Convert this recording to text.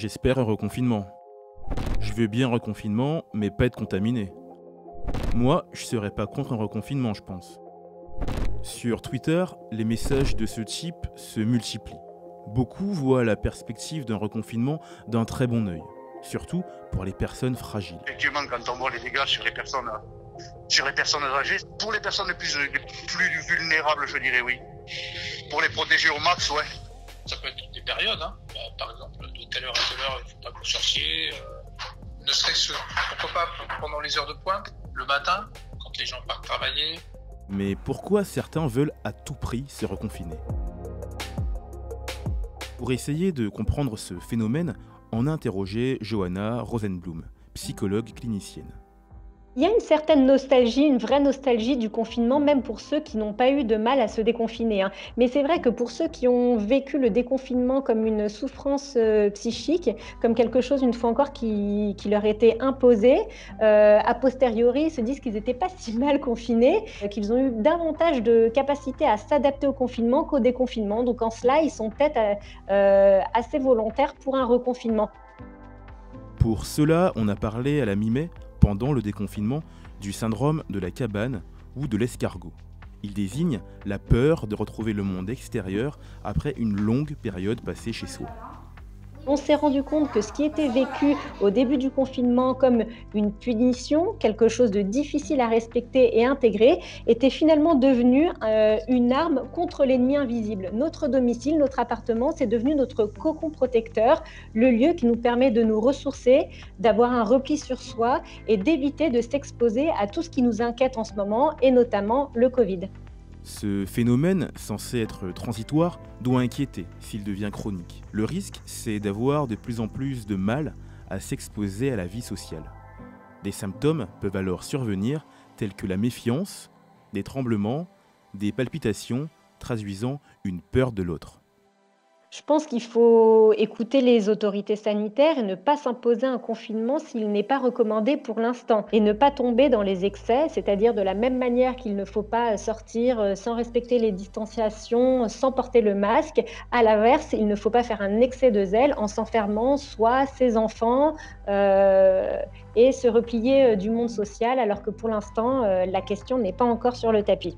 J'espère un reconfinement. Je veux bien un reconfinement, mais pas être contaminé. Moi, je serais pas contre un reconfinement, je pense. Sur Twitter, les messages de ce type se multiplient. Beaucoup voient la perspective d'un reconfinement d'un très bon œil, surtout pour les personnes fragiles. Effectivement, quand on voit les dégâts sur les personnes, sur les personnes âgées, pour les personnes les plus, les plus vulnérables, je dirais oui. Pour les protéger au max, ouais. Ça peut être des périodes, hein. Bah, par exemple, cherchiez. Euh, ne serait-ce pourquoi pas pendant les heures de pointe, le matin, quand les gens partent travailler. Mais pourquoi certains veulent à tout prix se reconfiner? Pour essayer de comprendre ce phénomène, on a interrogé Johanna Rosenblum, psychologue clinicienne. Il y a une certaine nostalgie, une vraie nostalgie du confinement, même pour ceux qui n'ont pas eu de mal à se déconfiner. Hein. Mais c'est vrai que pour ceux qui ont vécu le déconfinement comme une souffrance euh, psychique, comme quelque chose, une fois encore, qui, leur était imposé, euh, a posteriori, se disent qu'ils n'étaient pas si mal confinés, euh, qu'ils ont eu davantage de capacité à s'adapter au confinement qu'au déconfinement. Donc en cela, ils sont peut-être assez volontaires pour un reconfinement. Pour cela, on a parlé à la mi-mai pendant le déconfinement du syndrome de la cabane ou de l'escargot. Il désigne la peur de retrouver le monde extérieur après une longue période passée chez soi on s'est rendu compte que ce qui était vécu au début du confinement comme une punition, quelque chose de difficile à respecter et intégrer, était finalement devenu euh, une arme contre l'ennemi invisible. Notre domicile, notre appartement, c'est devenu notre cocon protecteur, le lieu qui nous permet de nous ressourcer, d'avoir un repli sur soi et d'éviter de s'exposer à tout ce qui nous inquiète en ce moment, et notamment le Covid. Ce phénomène, censé être transitoire, doit inquiéter s'il devient chronique. Le risque, c'est d'avoir de plus en plus de mal à s'exposer à la vie sociale. Des symptômes peuvent alors survenir tels que la méfiance, des tremblements, des palpitations traduisant une peur de l'autre. Je pense qu'il faut écouter les autorités sanitaires et ne pas s'imposer un confinement s'il n'est pas recommandé pour l'instant et ne pas tomber dans les excès, c'est-à-dire de la même manière qu'il ne faut pas sortir euh, sans respecter les distanciations, sans porter le masque. À l'inverse, il ne faut pas faire un excès de zèle en s'enfermant soit ses enfants euh, et se replier euh, du monde social alors que pour l'instant, la question n'est pas encore sur le tapis.